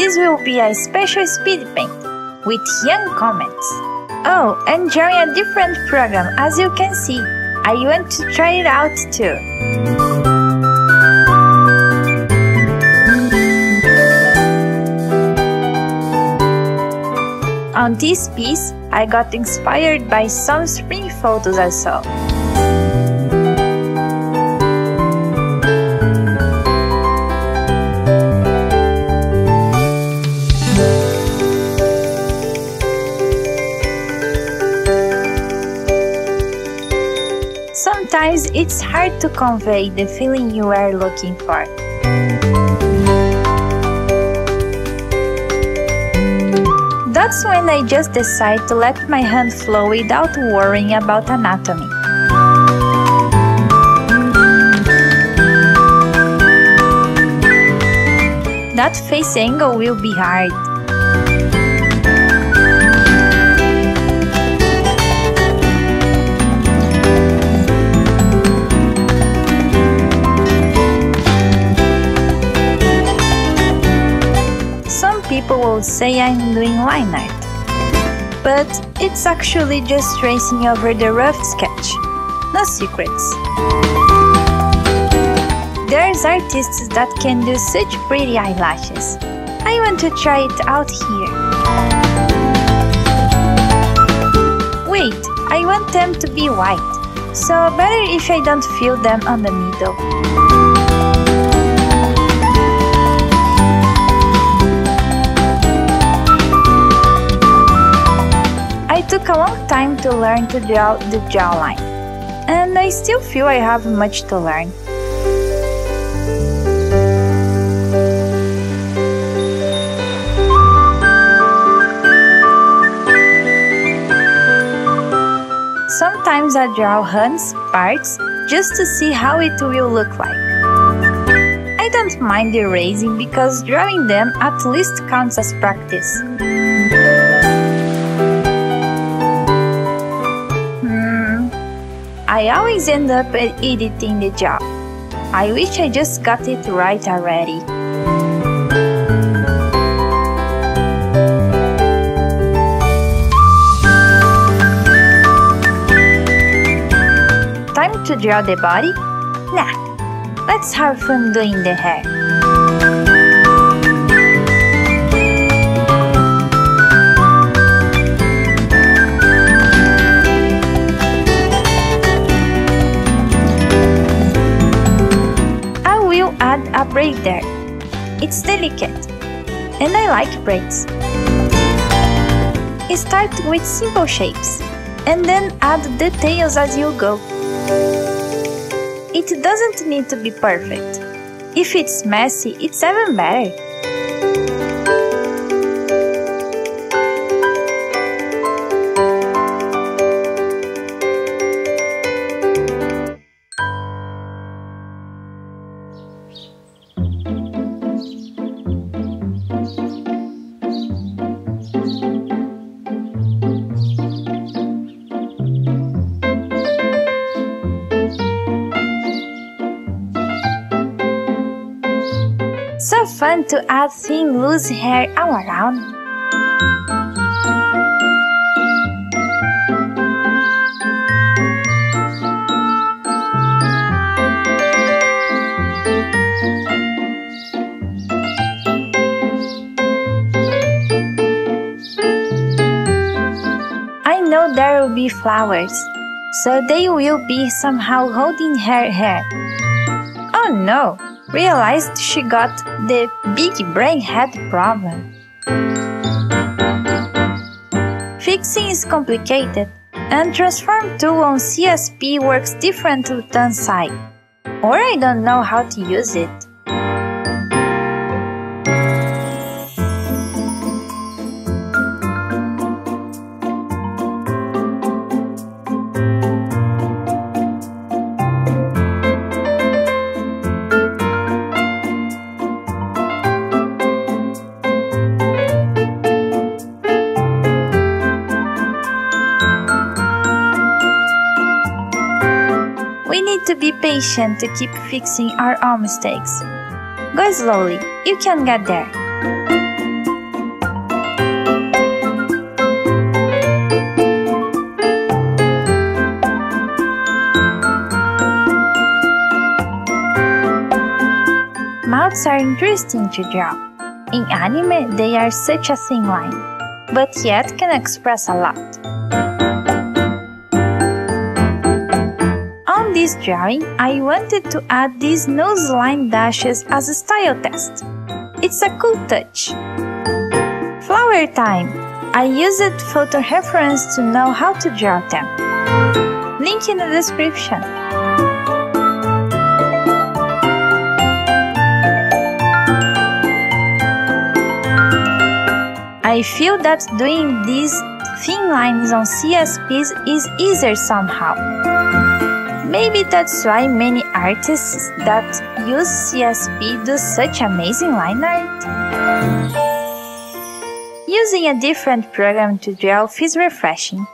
This will be a special speed paint with young comments. Oh, enjoy a different program as you can see. I want to try it out too. On this piece, I got inspired by some spring photos I saw. Sometimes it's hard to convey the feeling you are looking for. That's when I just decide to let my hand flow without worrying about anatomy. That face angle will be hard. People will say I'm doing line art, but it's actually just tracing over the rough sketch. No secrets. There's artists that can do such pretty eyelashes. I want to try it out here. Wait, I want them to be white, so better if I don't fill them on the middle. A long time to learn to draw the jawline, and I still feel I have much to learn. Sometimes I draw hands, parts, just to see how it will look like. I don't mind erasing because drawing them at least counts as practice. I always end up editing the job. I wish I just got it right already. Time to draw the body? Nah, let's have fun doing the hair. Braid there. It's delicate, and I like braids. Start with simple shapes, and then add details as you go. It doesn't need to be perfect. If it's messy, it's even better. To add thin loose hair all around. I know there will be flowers, so they will be somehow holding her hair. Oh no! Realized she got the big brain head problem. Fixing is complicated, and Transform tool on CSP works differently than SAI. Or I don't know how to use it. patient to keep fixing our own mistakes. Go slowly, you can get there. Mouths are interesting to draw. In anime, they are such a thin line, but yet can express a lot. This drawing, I wanted to add these nose line dashes as a style test. It's a cool touch. Flower time! I used photo reference to know how to draw them. Link in the description. I feel that doing these thin lines on CSPs is easier somehow. Maybe that's why many artists that use CSP do such amazing line art. Using a different program to draw feels refreshing.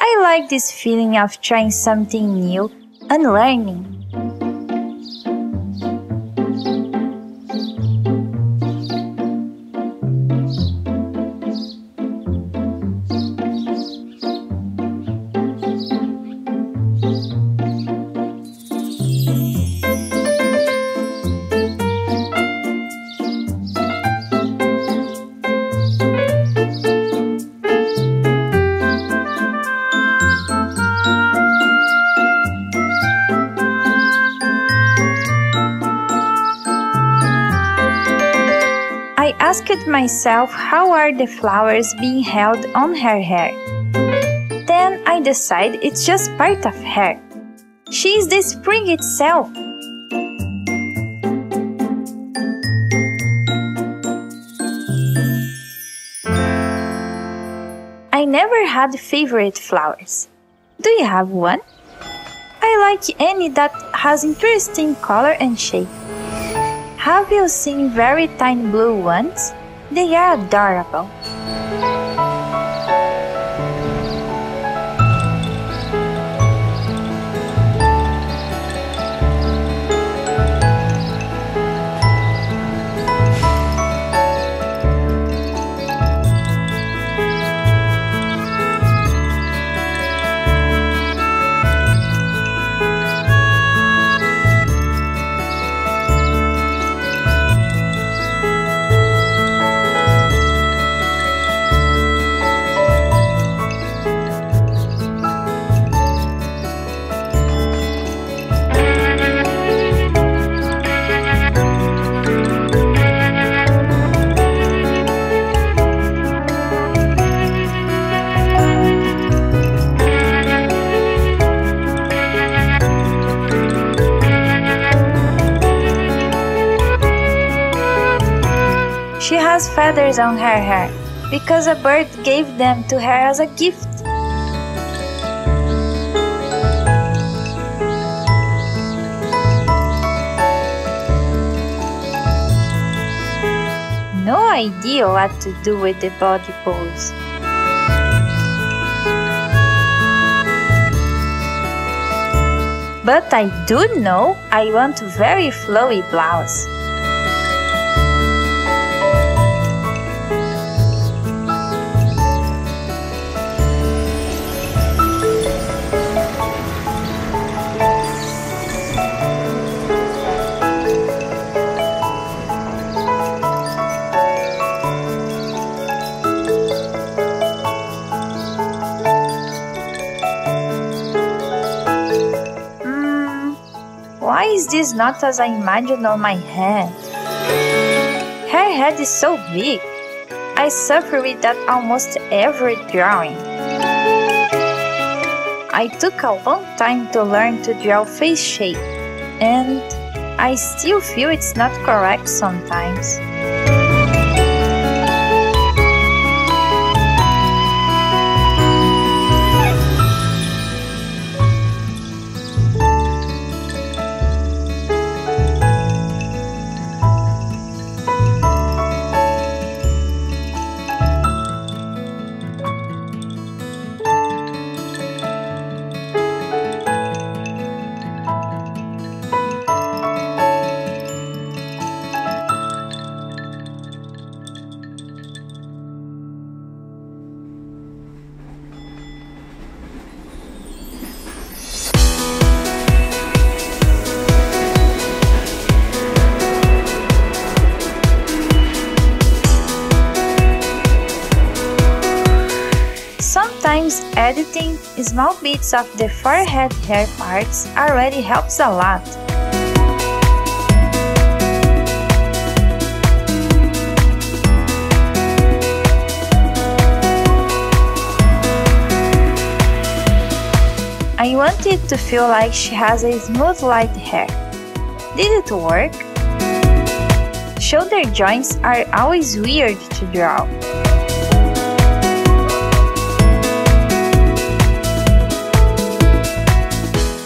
I like this feeling of trying something new and learning. Myself how are the flowers being held on her hair. Then I decide it's just part of her. She is the spring itself. I never had favorite flowers. Do you have one? I like any that has interesting color and shape. Have you seen very tiny blue ones? They are adorable. On her hair because a bird gave them to her as a gift. No idea what to do with the body pose. But I do know I want a very flowy blouse. Is this not as I imagined on my head? Her head is so big. I suffer with that almost every drawing. I took a long time to learn to draw face shape, and I still feel it's not correct sometimes. Sometimes editing small bits of the forehead hair parts already helps a lot. I want it to feel like she has a smooth light hair. Did it work? Shoulder joints are always weird to draw.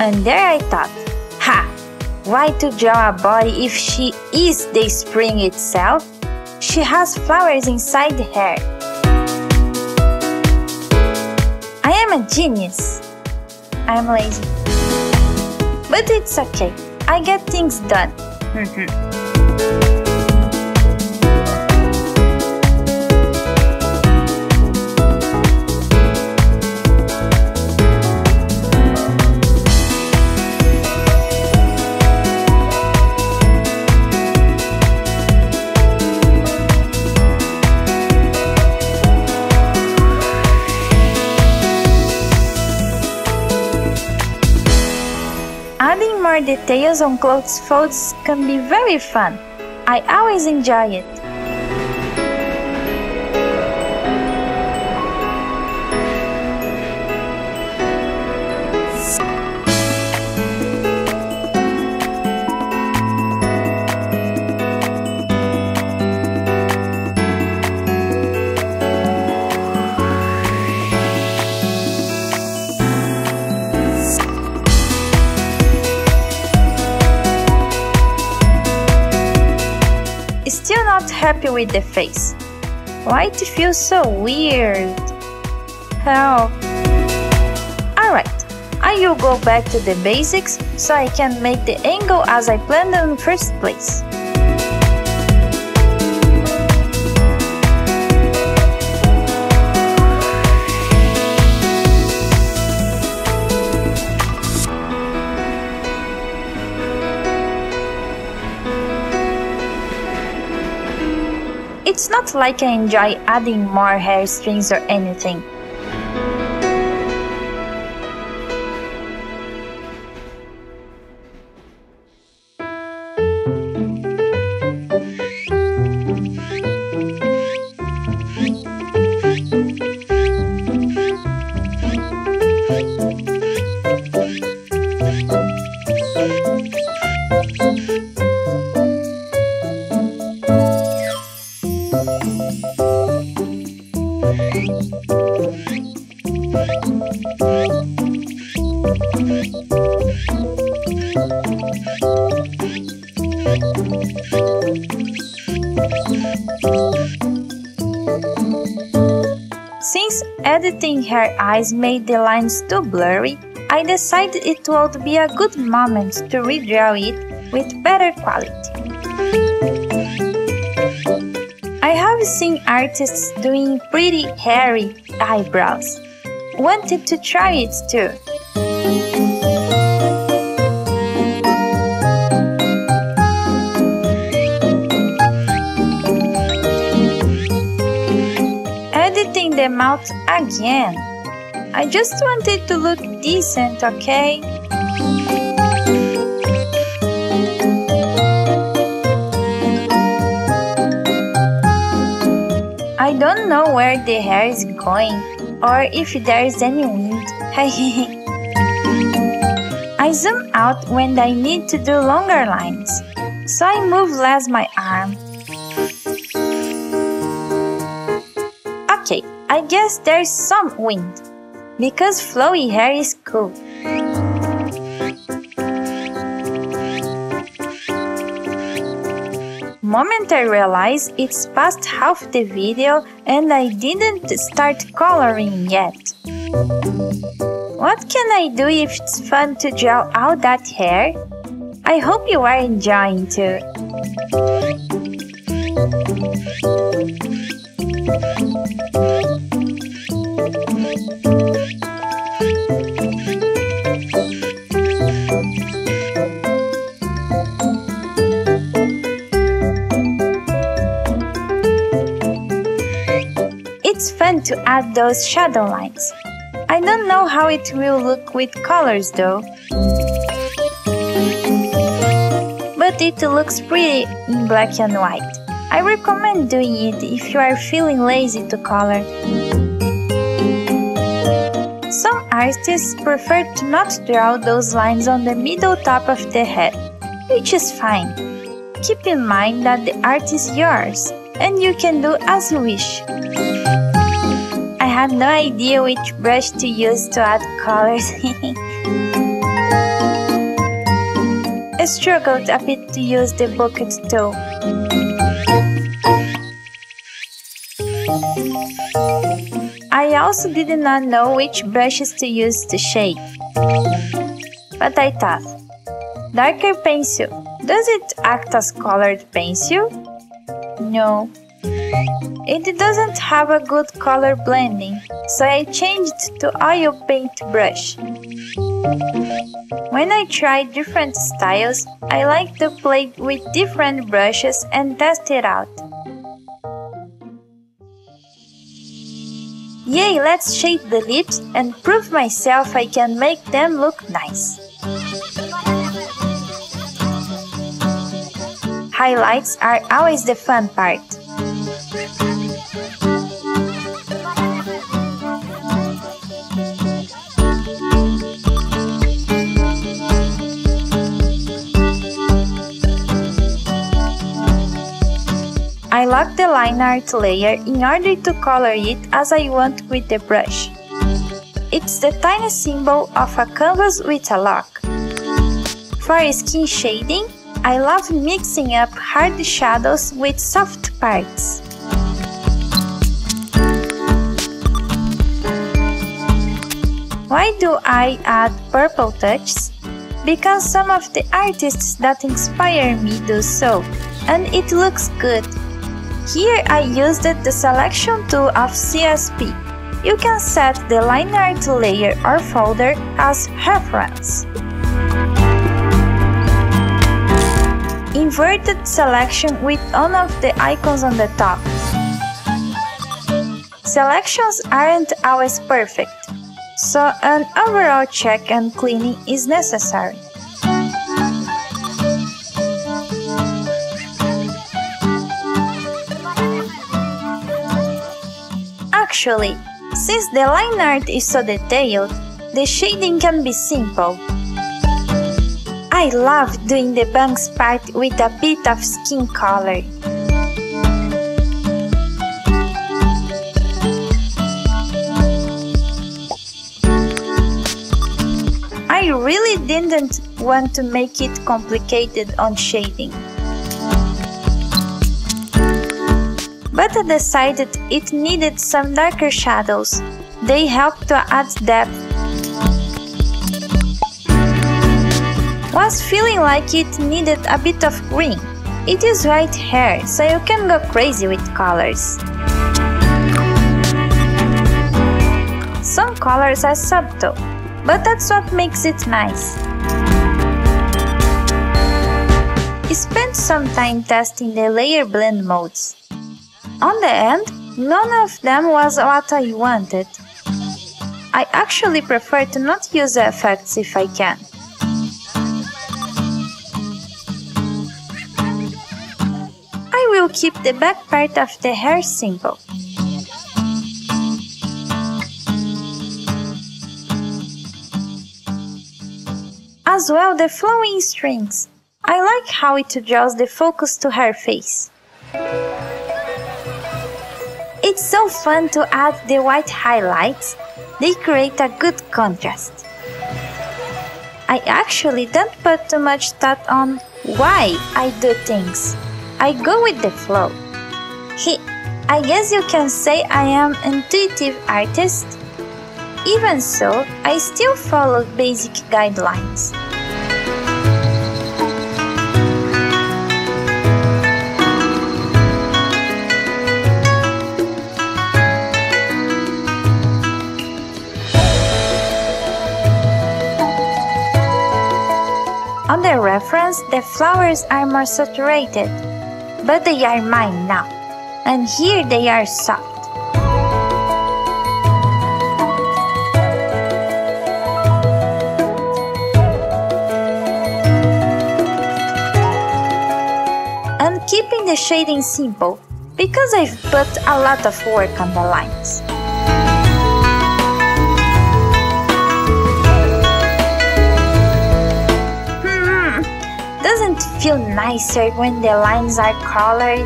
And there I thought, ha! Why to draw a body if she is the spring itself? She has flowers inside her. I am a genius. I'm lazy. But it's okay, I get things done. Mm-hmm. Details on clothes folds can be very fun. I always enjoy it. With the face. Why it feels so weird? Help. Alright, I will go back to the basics so I can make the angle as I planned in first place. It's not like I enjoy adding more hair strings or anything. Since editing her eyes made the lines too blurry, I decided it would be a good moment to redraw it with better quality. I have seen artists doing pretty hairy eyebrows. Wanted to try it too. Out again. I just wanted to look decent, okay? I don't know where the hair is going or if there is any wind. I zoom out when I need to do longer lines, so I move less my arm. I guess there's some wind, because flowy hair is cool. Moment I realize it's past half the video and I didn't start coloring yet. What can I do if it's fun to draw out that hair? I hope you are enjoying too. It's fun to add those shadow lines. I don't know how it will look with colors though. But it looks pretty in black and white. I recommend doing it if you are feeling lazy to color. Some artists prefer to not draw those lines on the middle top of the head, which is fine. Keep in mind that the art is yours and you can do as you wish. I had no idea which brush to use to add colors. I struggled a bit to use the bucket tool. I also did not know which brushes to use to shade. But I thought, darker pencil, does it act as colored pencil? No. It doesn't have a good color blending, so I changed to oil paint brush. When I try different styles, I like to play with different brushes and test it out. Yay, let's shape the lips and prove myself I can make them look nice. Highlights are always the fun part. Lock the line art layer in order to color it as I want with the brush. It's the tiny symbol of a canvas with a lock. For skin shading, I love mixing up hard shadows with soft parts. Why do I add purple touches? Because some of the artists that inspire me do so, and it looks good. Here I used the selection tool of CSP. You can set the line art layer or folder as reference. Inverted selection with one of the icons on the top. Selections aren't always perfect, so an overall check and cleaning is necessary. Actually, since the line art is so detailed, the shading can be simple. I love doing the bangs part with a bit of skin color. I really didn't want to make it complicated on shading. But I decided it needed some darker shadows. They help to add depth. Was feeling like it needed a bit of green. It is white hair, so you can go crazy with colors. Some colors are subtle, but that's what makes it nice. Spend some time testing the layer blend modes. On the end, none of them was what I wanted. I actually prefer to not use the effects if I can. I will keep the back part of the hair simple. As well the flowing strings. I like how it draws the focus to her face. It's so fun to add the white highlights. They create a good contrast. I actually don't put too much thought on why I do things. I go with the flow. He, I guess you can say I am intuitive artist. Even so, I still follow basic guidelines. the flowers are more saturated, but they are mine now, and here they are soft. keeping the shading simple because I've put a lot of work on the lines. Feel nicer when the lines are colored?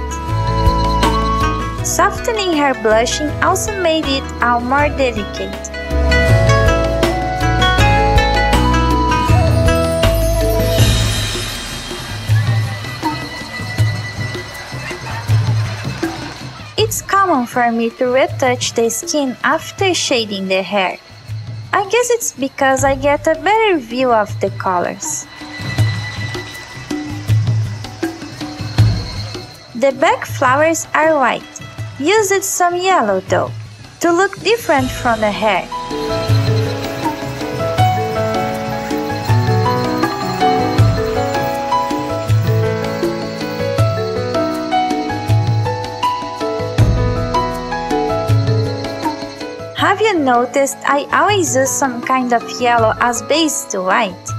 Softening her blushing also made it all more delicate. It's common for me to retouch the skin after shading the hair. I guess it's because I get a better view of the colors. The back flowers are white. Used some yellow though, to look different from the hair. Have you noticed I always use some kind of yellow as base to white?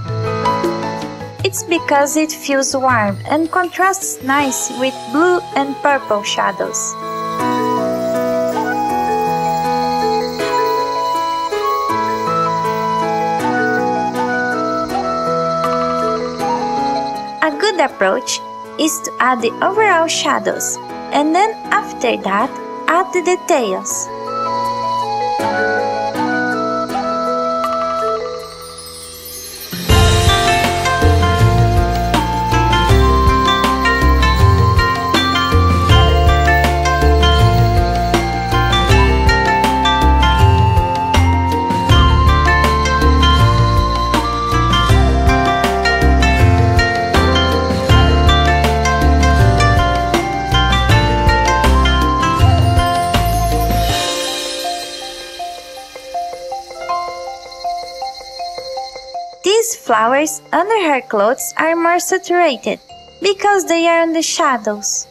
It's because it feels warm and contrasts nice with blue and purple shadows. A good approach is to add the overall shadows and then after that add the details. Flowers under her clothes are more saturated because they are in the shadows.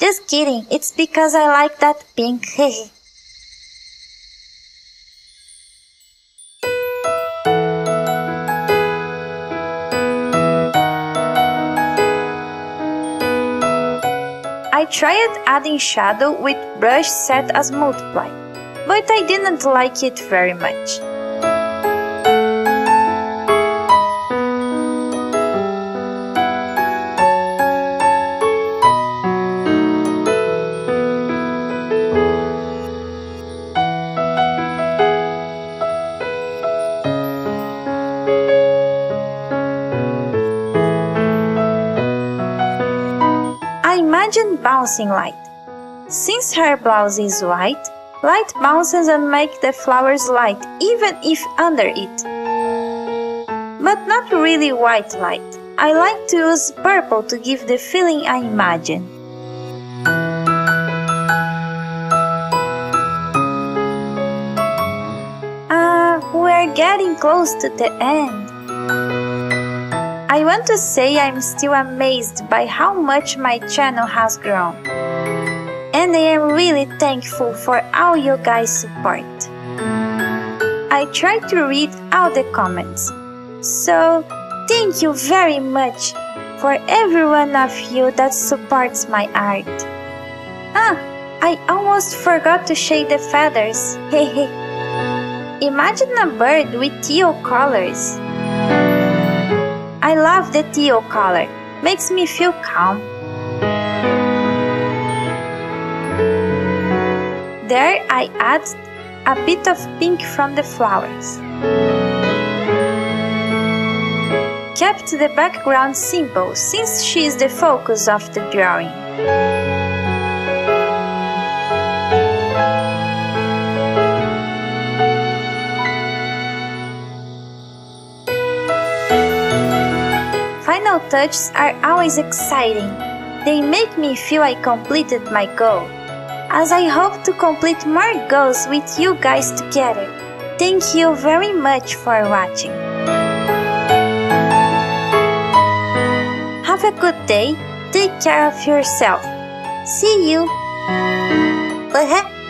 Just kidding, it's because I like that pink. I tried adding shadow with brush set as multiply, but I didn't like it very much. Bouncing light. Since her blouse is white, light bounces and makes the flowers light even if under it. But not really white light. I like to use purple to give the feeling I imagine. Ah, we're getting close to the end. I want to say I'm still amazed by how much my channel has grown. And I am really thankful for all you guys' support. I try to read all the comments. So, thank you very much for every one of you that supports my art. Ah, I almost forgot to shade the feathers. Hehe. Imagine a bird with teal colors. I love the teal color. Makes me feel calm. There I add a bit of pink from the flowers. Kept the background simple since she is the focus of the drawing. Touches are always exciting. They make me feel I completed my goal. As I hope to complete more goals with you guys together. Thank you very much for watching. Have a good day. Take care of yourself. See you. Uh-huh.